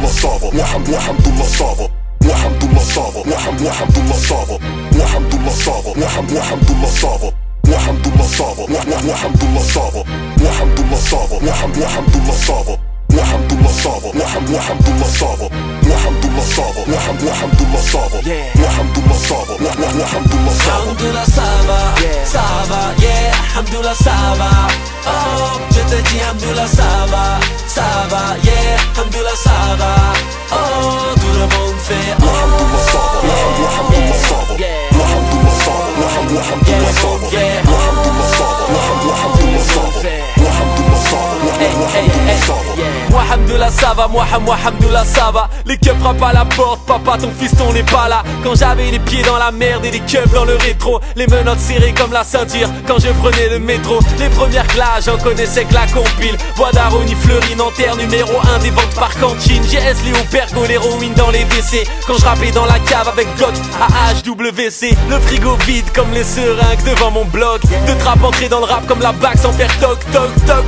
الله صافا وحمد وحمد الله صافا وحمد الله صافا وحمد وحمد الله صافا وحمد الله صافا وحمد وحمد الله صافا وحمد الله صافا وحمد الله صافا وحمد الله صافا وحمد وحمد الله صافا وحمد الله صافا وحمد وحمد الله صافا وحمد الله صافا وحمد وحمد الله صافا وحمد الله صافا وحمد الله صافا وحمد الله صافا صافا يا الحمد لله صافا اوه جتتي الحمد لله صافا صافا Yeah. Moi Hamdoullah ça va, moi moi Hamdoullah ça va. Les keufs frappent à la porte, papa ton fiston n'est pas là. Quand j'avais les pieds dans la merde et les keufs dans le rétro Les menottes serrées comme la ceinture quand je prenais le métro Les premières classes j'en connaissais que la compile. Bois d'Aroni, Fleury, Nanterre, numéro 1 des ventes par cantine. GS, Léo, Pergo, l'héroïne dans les WC. Quand je rappais dans la cave avec Glock à HWC Le frigo vide comme les seringues devant mon blog De trap entré dans le rap comme la bague sans faire toc toc toc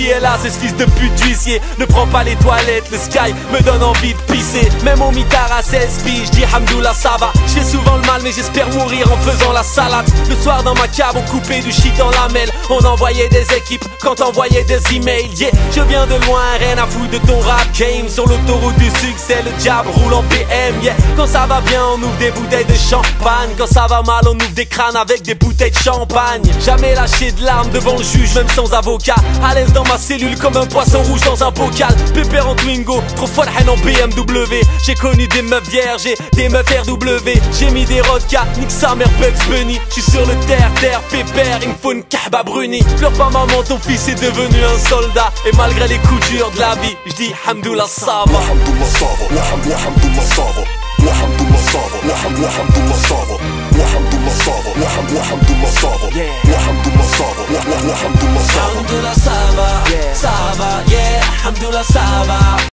Qui est là, c'est ce fils de pute d'huissier. Ne prends pas les toilettes, le sky me donne envie de pisser. Même au mitard à 16 piges, je dis Hamdoullah ça va. Je fais souvent mais j'espère mourir en faisant la salade. Le soir dans ma cave on coupait du shit en lamelles On envoyait des équipes quand envoyait des emails. Yeah, je viens de loin, rien à foutre de ton rap game. Sur l'autoroute du succès, le diable roule en PM Yeah, quand ça va bien on ouvre des bouteilles de champagne. Quand ça va mal on ouvre des crânes avec des bouteilles de champagne. Jamais lâché de larmes devant le juge même sans avocat. À l'aise dans ma cellule comme un poisson rouge dans un bocal. Pépère en Twingo, trop folle en BMW J'ai connu des meufs vierges et des meufs RW J'ai mis des nique sa mère Bugs Bunny J'suis sur le terre, terre, pépère, il me faut une kahba bruni Pleure pas maman, ton fils est devenu un soldat Et malgré les coups durs de la vie, j'dis Hamdoullah va yeah ça va